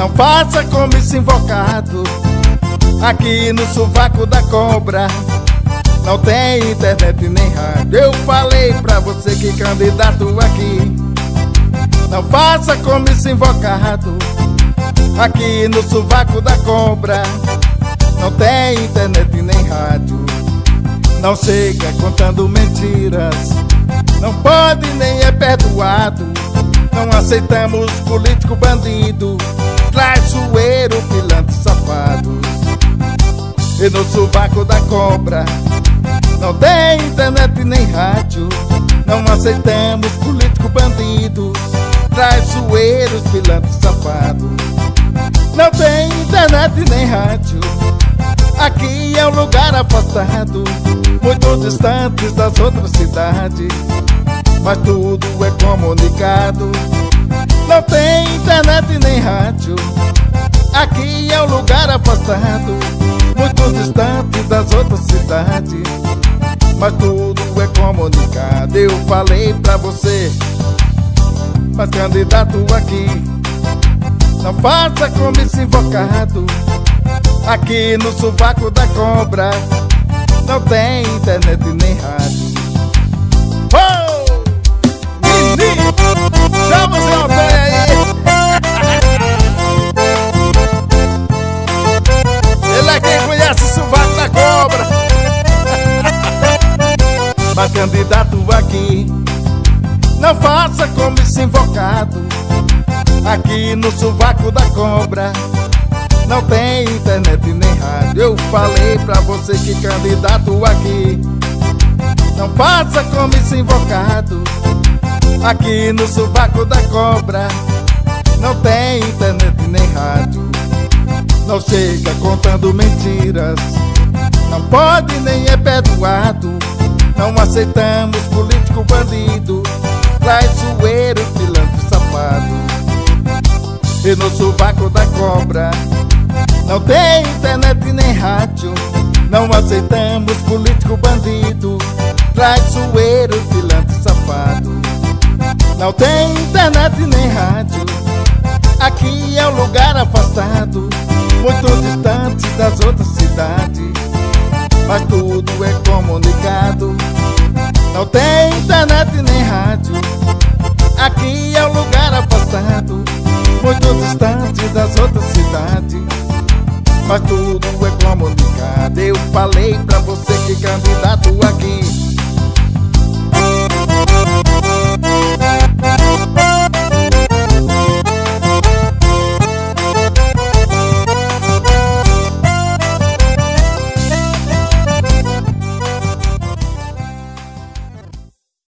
Não faça como esse invocado Aqui no sovaco da cobra. Não tem internet nem rádio. Eu falei pra você que candidato aqui. Não faça como esse invocado Aqui no sovaco da cobra. Não tem internet nem rádio. Não chega contando mentiras. Não pode nem é perdoado Não aceitamos político bandido traiçoeiro, pilantre, safados E no sovaco da cobra Não tem internet nem rádio. Não aceitamos político bandido Traiçoeiros, pilantras, safados Não tem internet nem rádio. Aqui é um lugar afastado Muito distante das outras cidades Mas tudo é comunicado. Não tem internet nem rádio. Aqui é um lugar afastado Muito distante das outras cidades. Mas tudo é comunicado. Eu falei pra você Mas candidato aqui Não faça como esse invocado. Aqui no sovaco da cobra Não tem internet nem candidato aqui. Não faça como esse invocado. Aqui no sovaco da cobra. Não tem internet nem rádio. Eu falei pra você que candidato aqui. Não faça como esse invocado. Aqui no sovaco da cobra. Não tem internet nem rádio. Não chega contando mentiras. Não pode nem é perdoado Não aceitamos político bandido Traiçoeiro, pilantre, safado. E no sovaco da cobra Não tem internet nem rádio. Não aceitamos político bandido Traiçoeiro, pilantre, safado. Não tem internet nem rádio Aqui é um lugar afastado Muito distante das outras cidades. Mas tudo é Não tem internet nem rádio. Aqui é um lugar afastado Muito distante das outras cidades. Mas tudo é comunicado. Eu falei pra você que candidato